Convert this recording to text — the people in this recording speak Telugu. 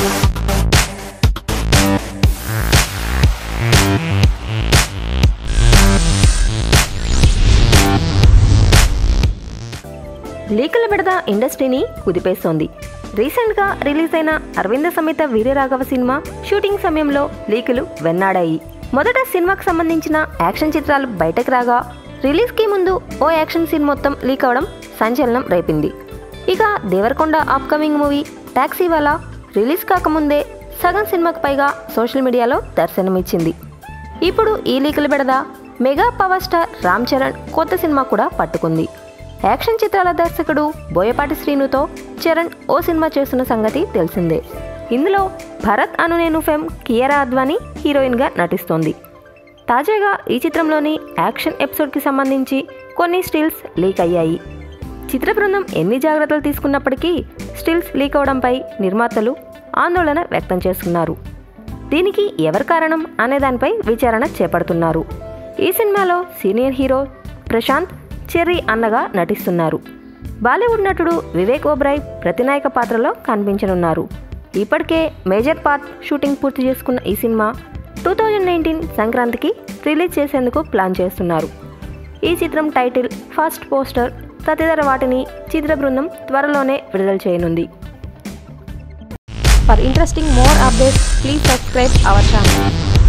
లీకుల విడద ఇండస్ట్రీని కుదిపేస్తోంది. రీసెంట్గా రిలీజ్ అయిన అరవింద సమేత వీరరాఘవ సినిమా షూటింగ్ సమయంలో లీకులు వెన్నాడాయి. మొదట సినిమాకు సంబంధించిన యాక్షన్ చిత్రాలు బయటకు రాగా రిలీజ్కి ముందు ఓ యాక్షన్ సీన్ మొత్తం లీక్ అవడం సంచలనం రేపింది. ఇక Devarakonda upcoming movie taxi wala release కాకముందే సగం సినిమాకు పైగా సోషల్ మీడియాలో దర్శనమిచ్చింది. ఇప్పుడు ఈ లీకుల బెడద mega power star Ram Charan కొత్త సినిమా కూడా పట్టుకుంది. యాక్షన్ చిత్రాల దర్శకుడు బోయపాటి శ్రీనుతో చరణ్ ఓ సినిమా చేస్తున్న సంగతి తెలిసిందే. ఇందులో భరత్ అను నేను ఫెమ్ కియరా అద్వానీ హీరోయిన్గా నటిస్తోంది. తాజాగా ఈ చిత్రంలోని యాక్షన్ ఎపిసోడ్కి సంబంధించి కొన్ని స్టిల్స్ లీక్ అయ్యాయి. చిత్ర బృందం ఎన్ని జాగ్రత్తలు తీసుకున్నప్పటికీ స్టిల్స్ లీక్ అవడంపై నిర్మాతలు ఆందోళన వ్యక్తం చేస్తున్నారు. దీనికి ఎవరి కారణం అనే దానిపై విచారణ చేపడుతున్నారు. ఈ సినిమాలో సీనియర్ హీరో ప్రశాంత్ చెర్రీ అన్నగా నటిస్తున్నారు. బాలీవుడ్ నటుడు వివేక్ ఓబ్రాయ్ ప్రతినాయక పాత్రలో కనిపించనున్నారు. ఇప్పటికే మేజర్ పార్ట్ షూటింగ్ పూర్తి చేసుకున్న ఈ సినిమా టూ థౌజండ్ నైన్టీన్ సంక్రాంతికి రిలీజ్ చేసేందుకు ప్లాన్ చేస్తున్నారు. ఈ చిత్రం టైటిల్ ఫస్ట్ పోస్టర్ తదితర వాటిని చిత్ర బృందం త్వరలోనే విడుదల చేయనుంది. For interesting more updates please subscribe our channel